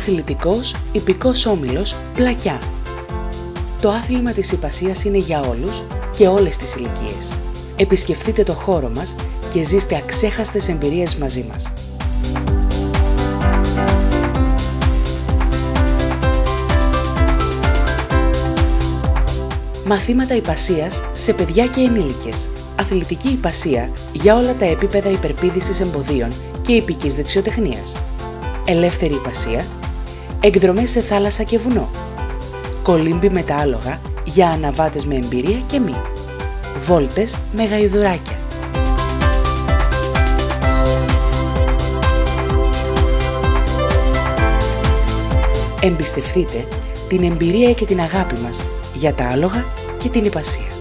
Αθλητικός Υπικός Όμιλος Πλακιά. Το άθλημα της Υπασίας είναι για όλους και όλες τις ηλικίες. Επισκεφτείτε το χώρο μας και ζήστε αξέχαστες εμπειρίες μαζί μας. Μαθήματα υπασίας σε παιδιά και ενήλικες. Αθλητική υπασία για όλα τα επίπεδα υπερπίδησης εμποδίων και υπικής δεξιοτεχνίας. Ελεύθερη υπασία. Εκδρομές σε θάλασσα και βουνό. Κολύμπι με τα άλογα για αναβάτες με εμπειρία και μη. Βόλτες με γαϊδουράκια. Εμπιστευτείτε την εμπειρία και την αγάπη μας για τα άλογα και την υπασία.